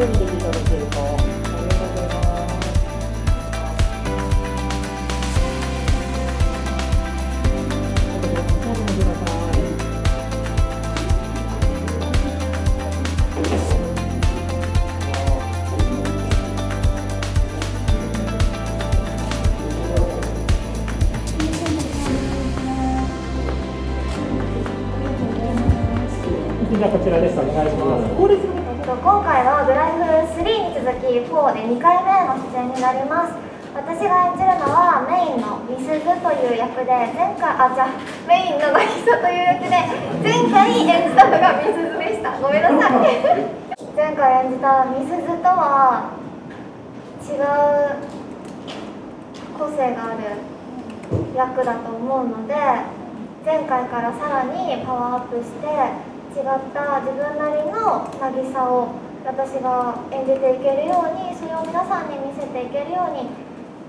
皆さん、こっち整理していただけると、ありがとうございます。こちらです。お願いします。と今回はグライフ3に続き4で2回目の出演になります。私が演じるのはメインのミスズという役で前回あじゃあメインの渚という役で前回演じたのがミスズでした。ごめんなさい。前回演じたミスズとは違う個性がある役だと思うので前回からさらにパワーアップして違った自分なりの渚を私が演じていけるようにそれを皆さんに見せていけるように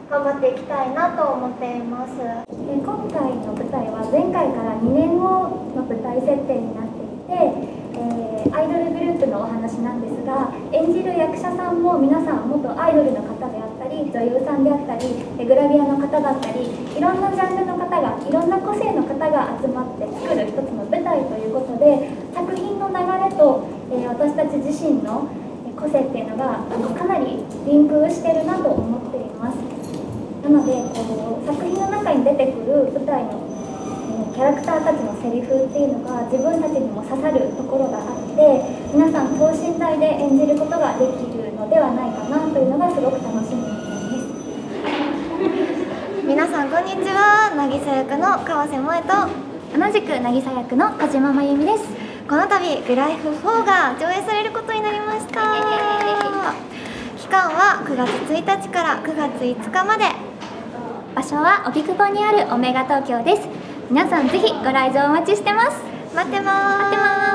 頑張っていきたいなと思っています。で今回の舞台は前回から2年後の舞台設定になっていて、えーアイドルグループのお話なんですが演じる役者さんも皆さん元アイドルの方であったり女優さんであったりグラビアの方だったりいろんなジャンルの方がいろんな個性の方が集まって作る一つの舞台ということでと、えー私たち自身の個性っていうのがかなりリンクしてるなと思っています。なのでこう作品の中に出てくる舞台のキャラクターたちのセリフっていうのが自分たちにも刺さるところがあって皆さん等身大で演じることができるのではないかなというのがすごく楽しみな点です。皆さんこんにちは。渚役の川瀬萌と同じく渚役の田島真由美です。この度グライフ4が上映されることになりました。期間は9月1日から9月5日まで。場所は荻窪にあるオメガ東京です。皆さんぜひご来場お待ちしてます。待ってます。待ってます